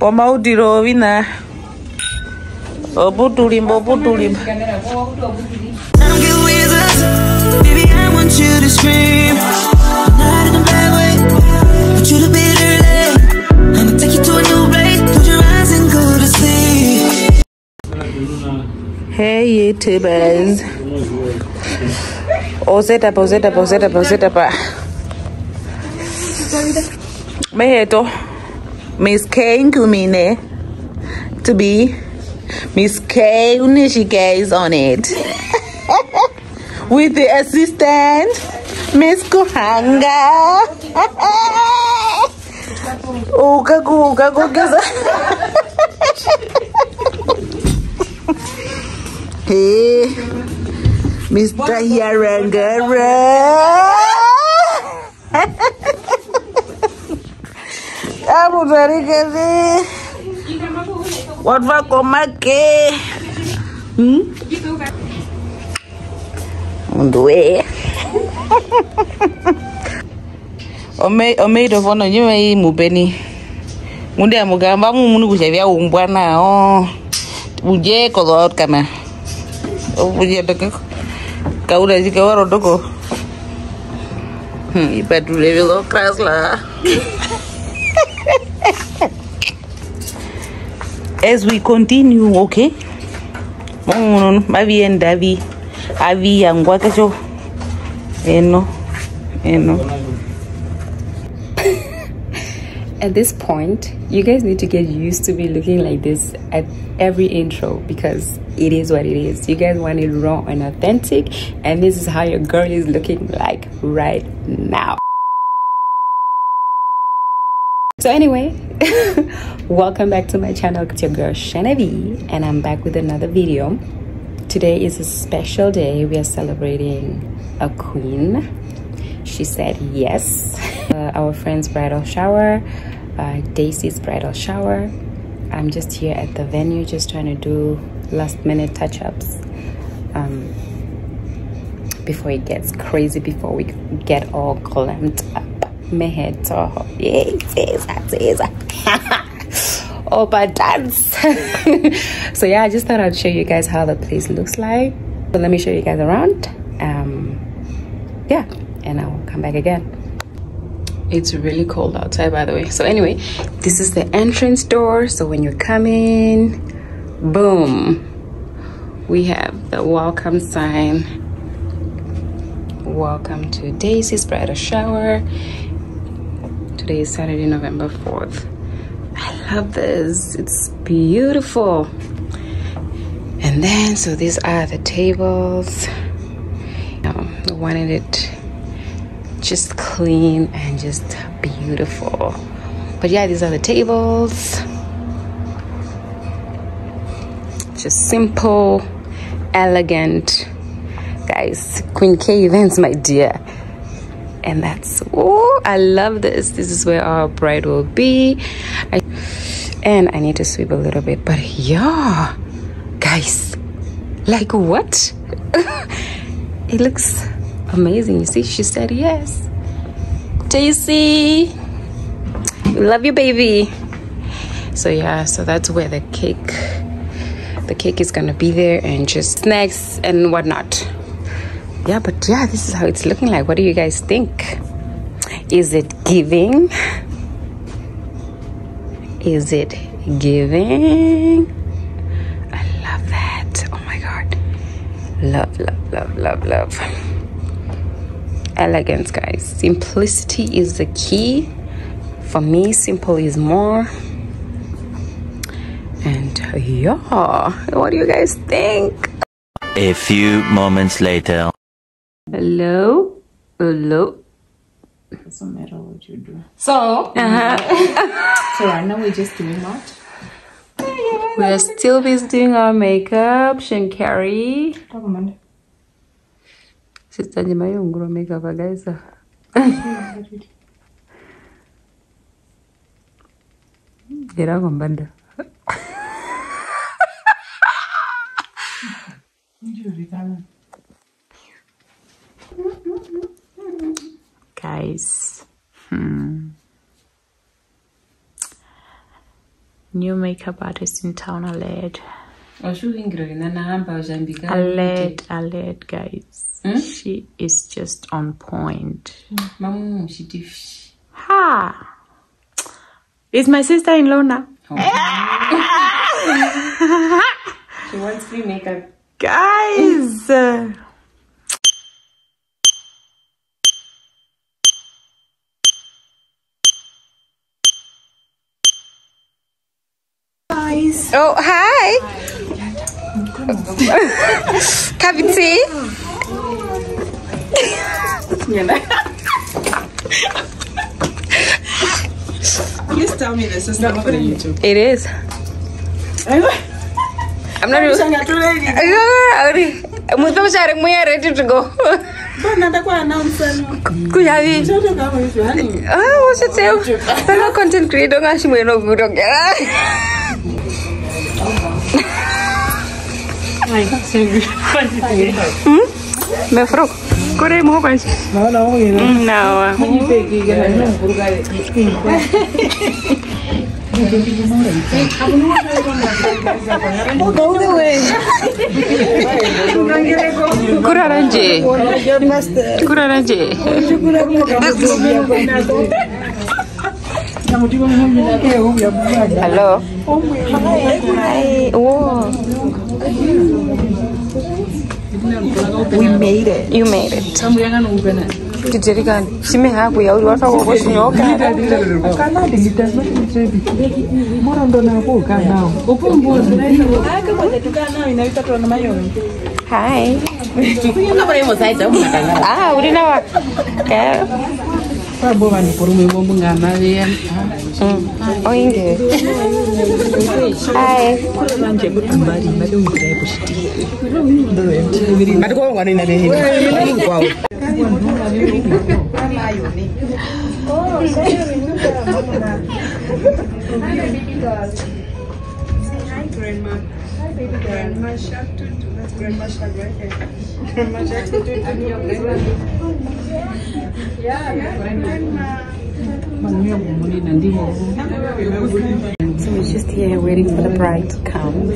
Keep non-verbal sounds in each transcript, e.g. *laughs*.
pomautiro wina. Obutulimba obutulimba Hey YouTubers. Oh, ozeta pa, ozeta pa, ozeta pa, ozeta pa. Meheto. Miss k nkumine to be miss k unishike is on it *laughs* with the assistant miss kuhanga *laughs* oh, ukaku ukakugeza *laughs* Hey, Mr. Yarangara. Aku dari kasi. Wat va komake. Hmm? Ndwe. Ome ome dovono nyuma yi mubeni. Munde amugamba mu munu kuchavya umbwa nao. Uje kodot kana. Uje dokako. Kaula zikawaro doko. Hmm, ipatulevelo krasla. As we continue, okay? Mon mavien davi. Avi yangwa kacho. Eno. Eno. *laughs* At this point, you guys need to get used to me looking like this at every intro because it is what it is. You guys want it raw and authentic, and this is how your girl is looking like right now. So anyway, *laughs* welcome back to my channel. It's your girl Shanavi, and I'm back with another video. Today is a special day. We are celebrating a queen. She said yes. *laughs* Uh, our friend's bridal shower, uh, Daisy's bridal shower. I'm just here at the venue, just trying to do last minute touch ups um, before it gets crazy, before we get all glammed up. My head to yay, Caesar, Caesar. Opa dance. *laughs* so yeah, I just thought I'd show you guys how the place looks like. So let me show you guys around. Um, yeah, and I'll come back again. It's really cold outside, by the way. So anyway, this is the entrance door. So when you come in, boom, we have the welcome sign. Welcome to Daisy's bridal shower. Today is Saturday, November 4th. I love this. It's beautiful. And then, so these are the tables. I wanted it just clean and just beautiful. But yeah, these are the tables. Just simple, elegant. Guys, Queen K events, my dear. And that's, oh, I love this. This is where our bride will be. I, and I need to sweep a little bit, but yeah, guys, like what? *laughs* it looks amazing. You see, she said yes. JC, love you, baby. So yeah, so that's where the cake, the cake is gonna be there, and just snacks and whatnot. Yeah, but yeah, this is how it's looking like. What do you guys think? Is it giving? Is it giving? I love that. Oh my god. Love, love, love, love, love elegance guys simplicity is the key for me simple is more and uh, yeah what do you guys think A few moments later. Hello? Hello? Doesn't matter what you do. so uh-huh. *laughs* So right now we're just doing what? we are still busy doing our makeup. Shankari Talk about it. sister nyemayunguro makeup guys iragombanda *laughs* *laughs* guys new makeup artist in town, alert! Alert, alert, guys. Hmm? She is just on point. Ha! It's my sister-in-law now. *laughs* She wants free makeup. Guys! Oh, hi. hi. Please tell me this is not for YouTube. It is. I'm not even. Mwisho mshare ya ready to go. Bana kwa announce. Kuyavi. Mtoto kama hivi hani. Ah, content creator ngashi mweno. Hum? Meu fruco? Corei mo guys. Não, não, não. Não. Hum, não é peguei, não, é por guys. Kuraranje. Kuraranje. Kuraranje. Hello. Hi. Hi. Oh. We made it. You made it. kijerikan simehakwe yauriwata kwakosinokaakanadilitasmaimorondo nako ukanao ukumbuziaaainaitatona mayoni hai uri Okay. Sabo bani perlu memang ngana. Oh inge. Ai. Kuranje kutambari bado ngidai kushiti. Bado kwa ngani na behi. Ni kwao. Oh, sayo ni Hi grandma. Hi baby grandma. Shout to So we're just here waiting for the bride to come.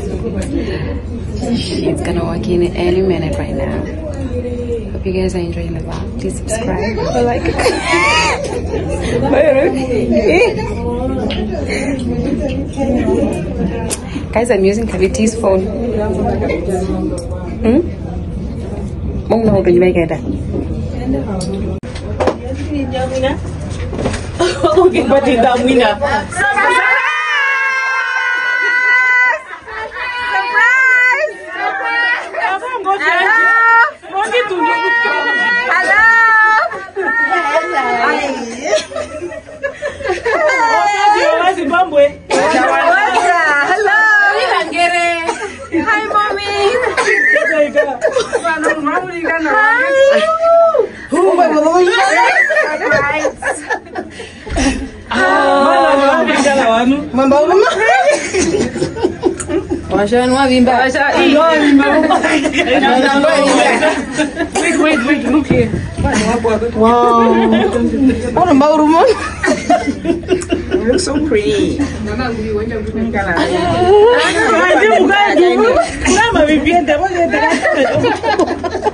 She's gonna walk in any minute right now. Hope you guys are enjoying the vlog. Please subscribe like. Guys, I'm using Kaviti's phone. Hmm? Mom, no, you make it. Okay, but it's a winner. Oh my god! Malawano. Mabaw mo. Masya ano nga, Bimba. Masya, iyo, Bimba. Wait, wait, wait, look here. Wow. Ano, mauro mo? You look so pretty. Ano, ano, ano, ano, ano, ano, ano, ano, ano, ano, ano, ano, ano, ano, ano, ano, ano, ano, ano,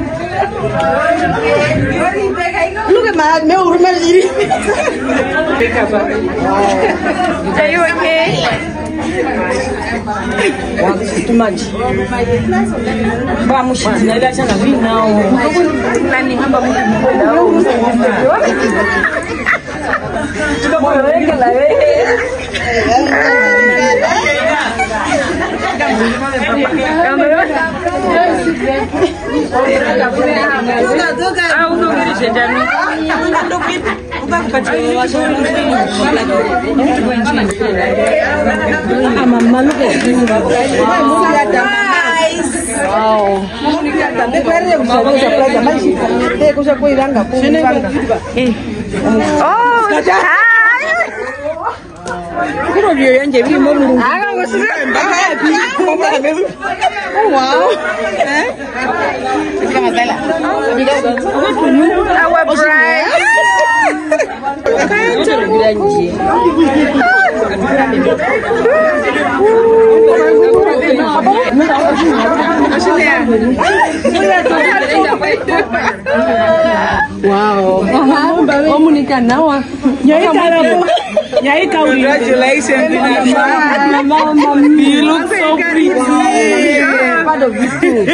Look at my meu urma liri. Are you okay? Too much. Vamos chinela chana vinao. Nani não, mtu. Tukapoeleka la wewe. Mama, look at you. Wow. Oh, hi. Kuro vyo yanje vimo mulungu was just I'm happy. Vamos a la mesa. Oh, wow. Mira, Marcela. Mira, our bride. Okay. Omunika nawa. Congratulations in You look so pretty. Part of this too.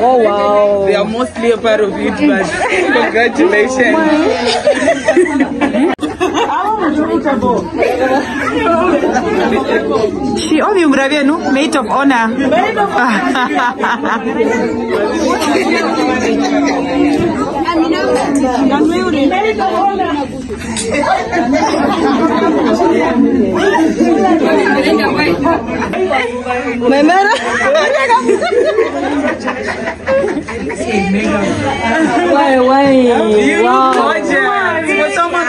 Oh wow. They are mostly a part of it, but congratulations. She only umbrella, no? Maid of honor. Memera. why, why? Wow. Someone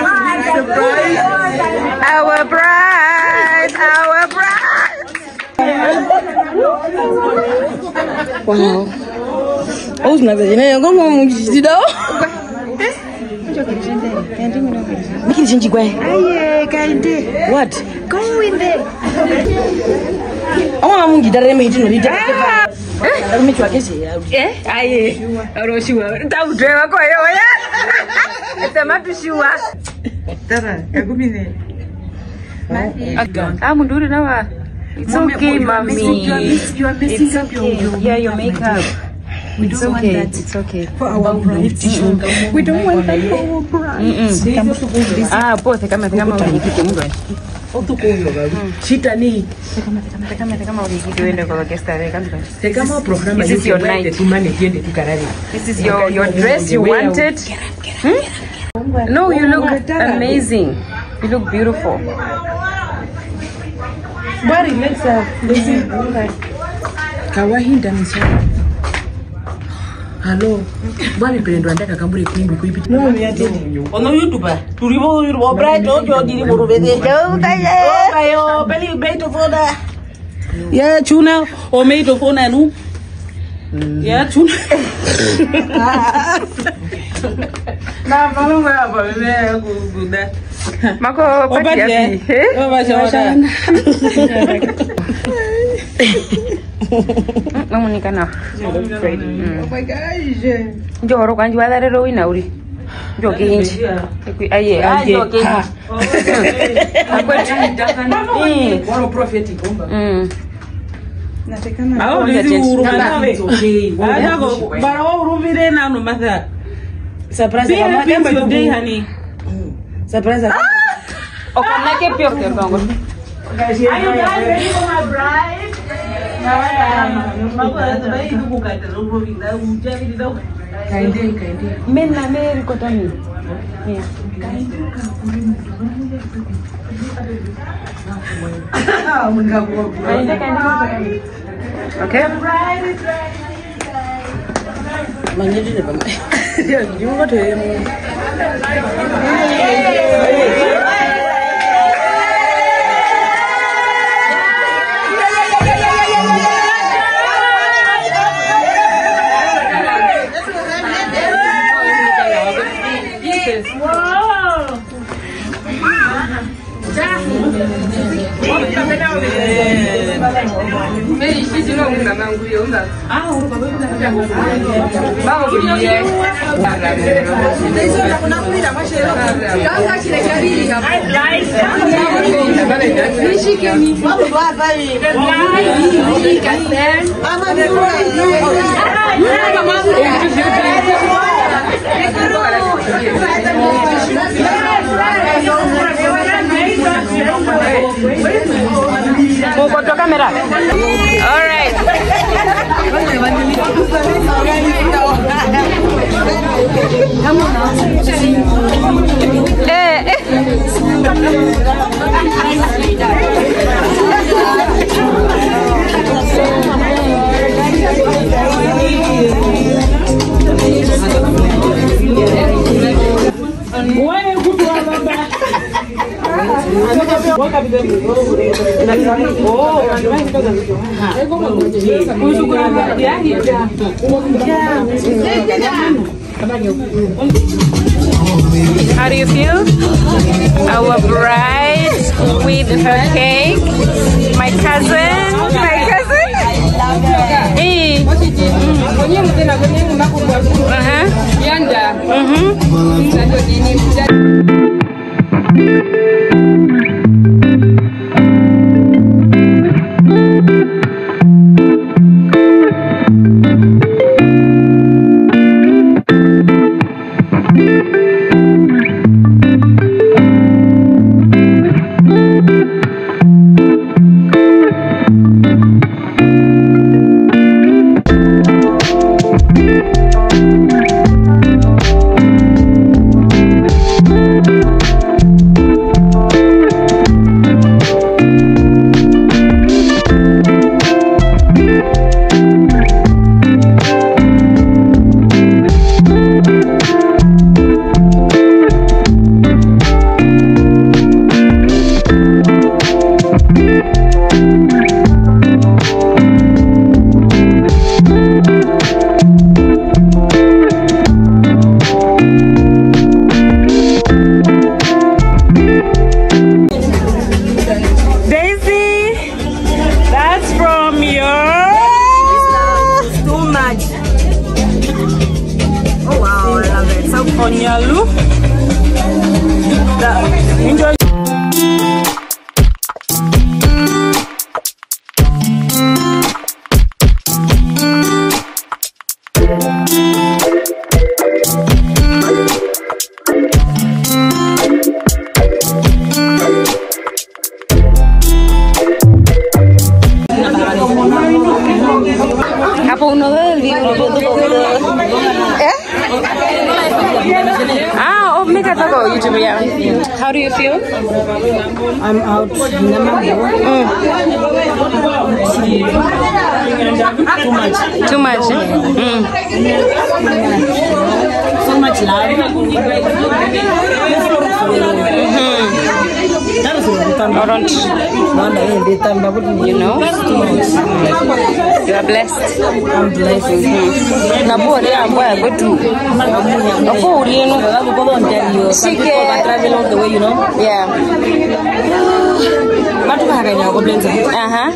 surprise. our bride, our bride. Wow. Oh, na zina yango mo mujido. Biki jinji gwe. Aye, kainde. What? Go in there. Awona mungi dare me hitino lita. Arume chwake se. Eh? Aye. Aroshiwa. Taudrewa kwa yoya. Tamapishiwa. Tara, kagumine. Ah, munduri nawa. It's okay, mommy. It's okay. Yeah, your makeup. We It's okay. It's okay. For our bride. We don't want that for our bride. Ah, both kama kama ulikike mungu. Shita ni Kama kama ulikike uende kwa guest area kama. kama program This is your night. tumane tiende tukarari. This is your your dress you wanted. Hmm? No, you look amazing. You look beautiful. kawahinda mzee halo bwari pelendwa ndaka kambure kimbi kuipita no yatini ono youtube turibo yurbo bright ojo jiri murubede kayo peli beito foda ya chuna. Oh, o meito fona eh, nu Ya Chun. Nah, mama wa ba me go go da. Mako pati ya fi. Eh? Ba sha wada. Mamu ni kana. Oh my gosh. Joro kan juala re rowi na uri. Joki inchi. Ekwi aye aye. Joki. Akwati ndaka ni. Walo prophet ikomba. Mm. Happy kamba with your day, tu. honey. Surprise. Okanake pio pio kongo. Kainde Oke. Mana dia bang? Dia juga deh. vijina unga mangu yomba bakuye Mau foto kamera? Eh, eh. Wewe kutoa baba. Kuhusu kurudi yake. How do you feel? Our bride with her cake. My cousin. My cousin. Eh. Uh-huh. Mhm. You are blessed. I'm blessed. You. Yeah. Uh-huh.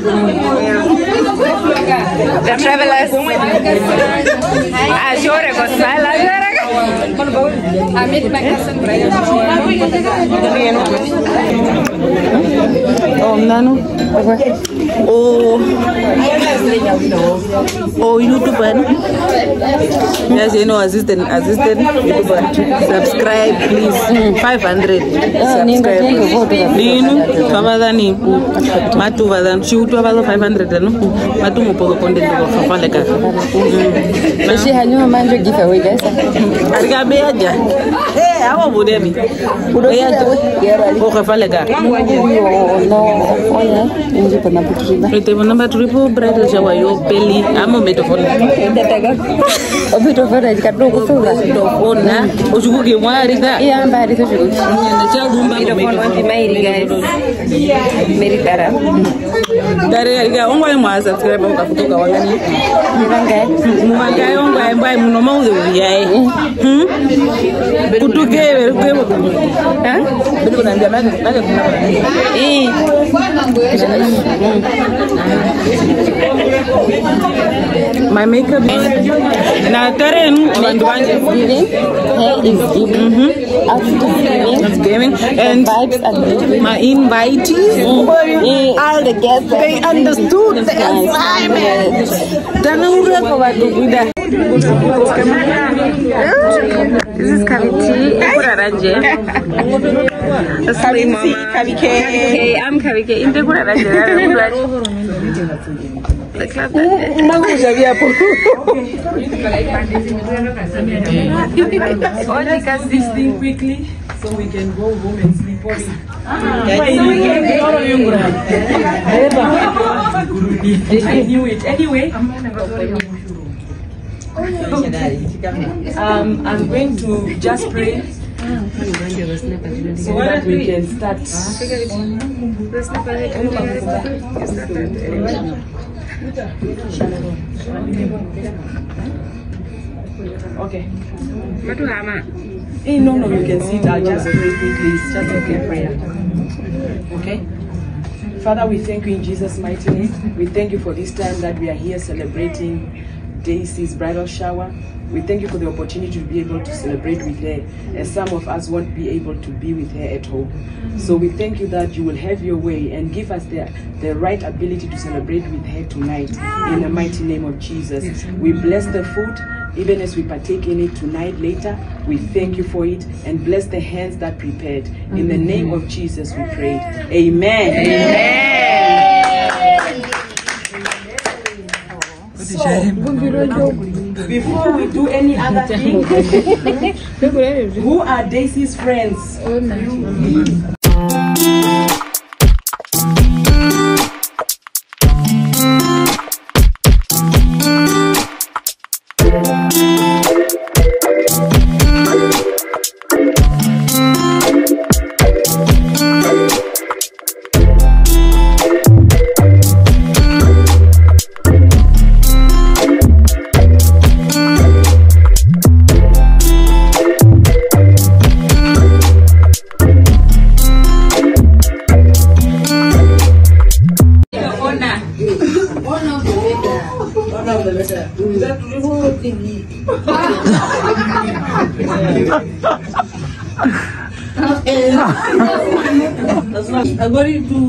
The travelers. Ah, Oh, no, no. o au YouTuber. Yes, you know, assistant, assistant YouTuber. Subscribe please. Mm. 500 subscribe. Nini? Twavadhani matuva than chiutwa vazo 500 no. Matu mupoko content ko fafale ka. Eshi hanyo manjo giveaway guys. Arika beja. Eh, hawa budemi. Udoya tu. Ko fafale ka. No, oya. Inji pana putri. Retevona paturipo bridal shower yo peli ama umetofona? Umetofona jikadu kufunga. Umetofona uchuku kimwarika. Iya amba hadithi uchuku. Nyenda chalumba umetofona. Mairi guys. Meri Tara. Tare yarika ongwa emwa subscribe ukafutoka wangani. Mumangae. Mumangae ongwa embaye munoma udhuriyae. Hmm? Kutukebe kwebo. Ha? Bidi kunambia mage mage kunambia. Eh. Mm. My makeup na terenu Giving. Hair is giving. Outfit is giving. it's gaming and Vibes are giving. my invitees All the guests. they understood the assignment tanaureko vatukuda This is Kaviti. Kuraranje. Sorry, mama. Kavike. Hey, I'm Kavike. Inte kuraranje. Like that. Only cause this thing quickly. So we can go home and sleep. I knew it. Anyway, um, I'm going to just pray so that we can start. Okay. Hey, no, no, you can sit. I'll just pray quickly. It's just a prayer. Okay? Father, we thank you in Jesus' mighty name. We thank you for this time that we are here celebrating Daisy's bridal shower. We thank you for the opportunity to be able to celebrate with her, as some of us won't be able to be with her at home. So we thank you that you will have your way and give us the, the right ability to celebrate with her tonight in the mighty name of Jesus. We bless the food even as we partake in it tonight later. We thank you for it and bless the hands that prepared. In the name of Jesus we pray. Amen. Before we do any other thing, *laughs* who are Daisy's friends? Agora tu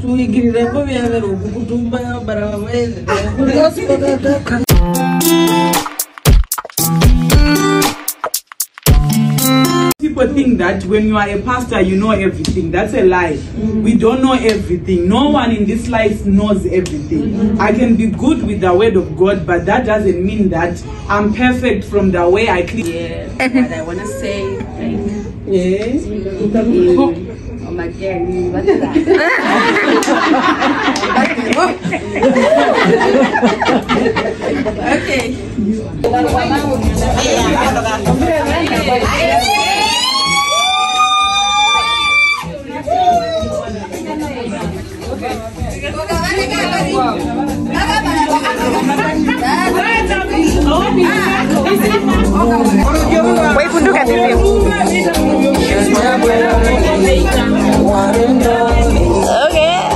tu igirira ko byabera okukutumba barabaweze People think that when you are a pastor, you know everything. That's a lie. Mm. We don't know everything. No one in this life knows everything. Mm-hmm. I can be good with the word of God, but that doesn't mean that I'm perfect from the way I clean. But I want to say thank Yes. Mageli, basta. okay. Okay. Woi bunduk kan. Oke.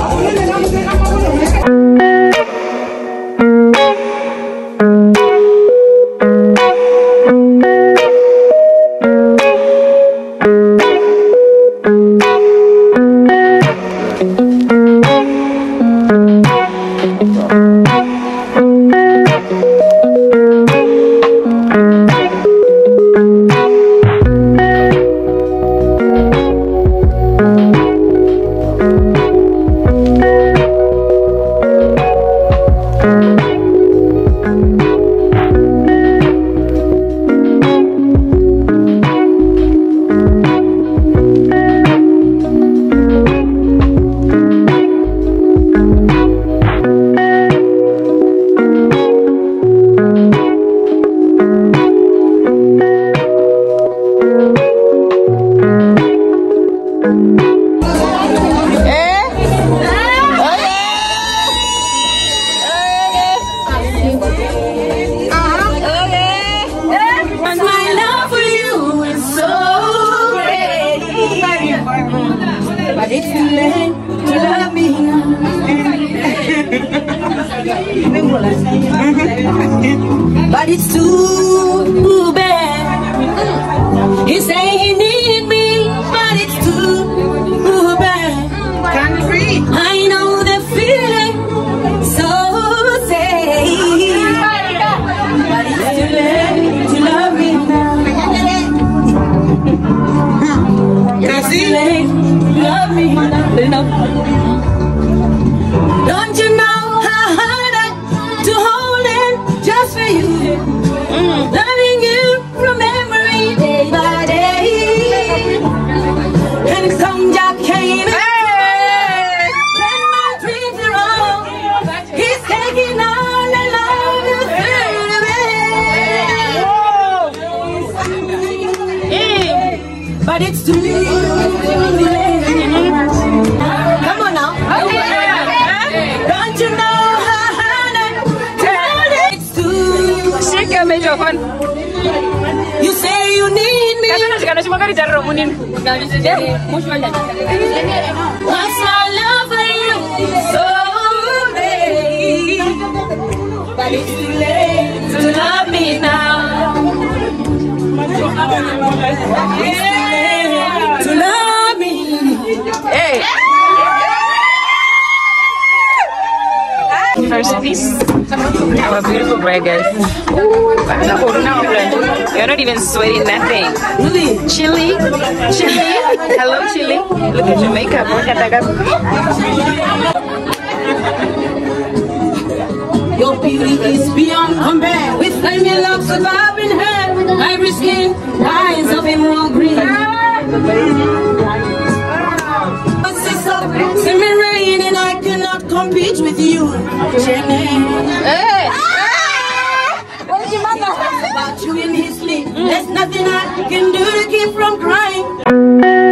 But it's too Phone. You say you need me. Kasana shikana shima kari jarro munin. What's my love for you? So late. But it's too late to love me now. It's too late to love me. Hey. First piece. Our beautiful bride, guys. Ooh, You're not even sweating nothing. Chili. Chili. Hello, Chili. Look at your makeup. Look at that. Your beauty is beyond compare. With flaming locks of auburn hair, ivory skin, eyes of emerald green. See me rain and Cannot compete with you. Jenny. Hey. Ah! About you in his sleep. There's nothing I can do to keep from crying.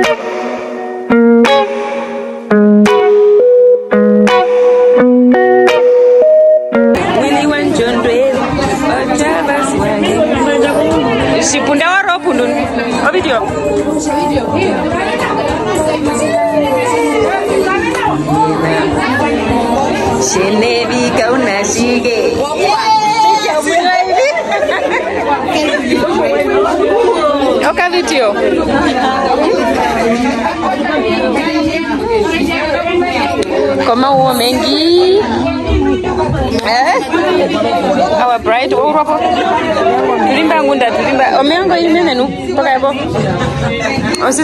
maua mengi eh? our bright urapo tulimba ngunda tulimba omeango sister pakaipo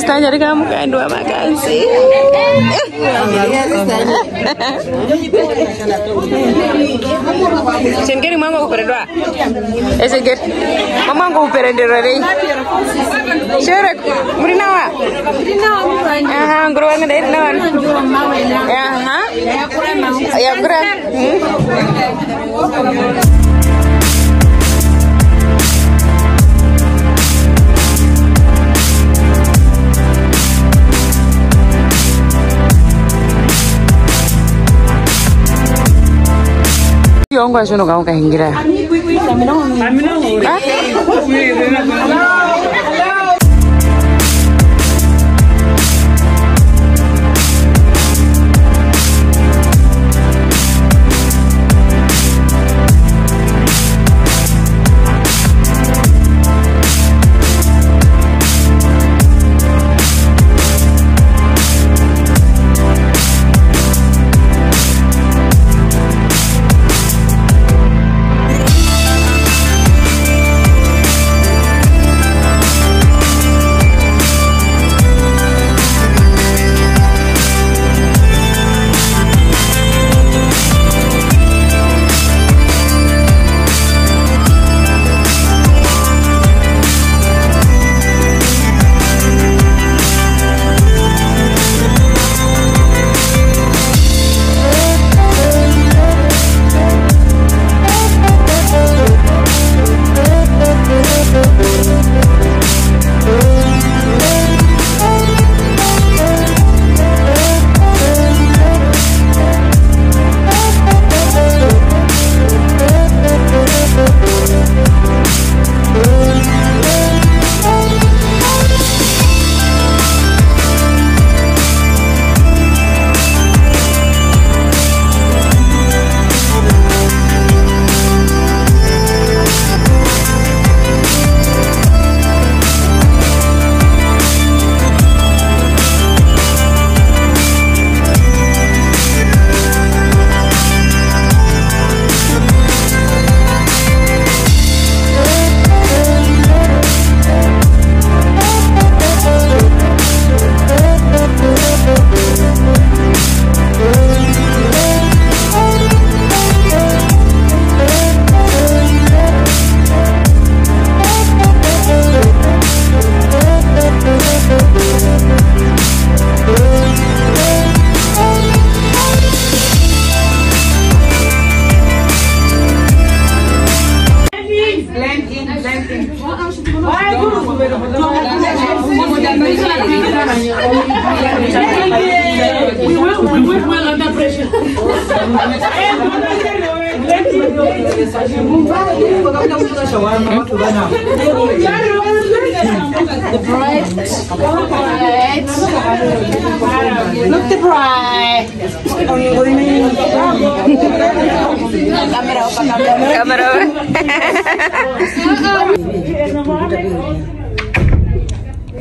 kamu nyarikamukaendwa dua makasih. Sengeri mama ko pere doa. E sengeri. Mama ko pere de rei. Shere murina wa. Aha, ngurwa ngade na wa. Ya, ha? Ya kura. Ya kura. Hmm? Yung kwa sino kaong kahingira. Amin ang uri. Amin ang uri. Ha? Look the bride. Look the bride. Camera, camera.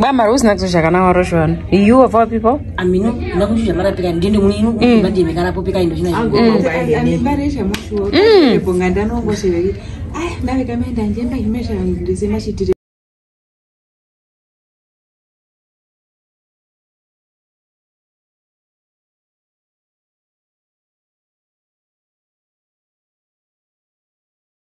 bamara usinakuzvishaka navaroshwana you of all people amino kuda kushuzha mara pika ndiende mune inobadhemekanapo pika indo zvinazvimbareshamoshuwo bongandanoongosheverei ai navekamaenda njemba imeshaindo semashitire